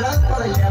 para allá.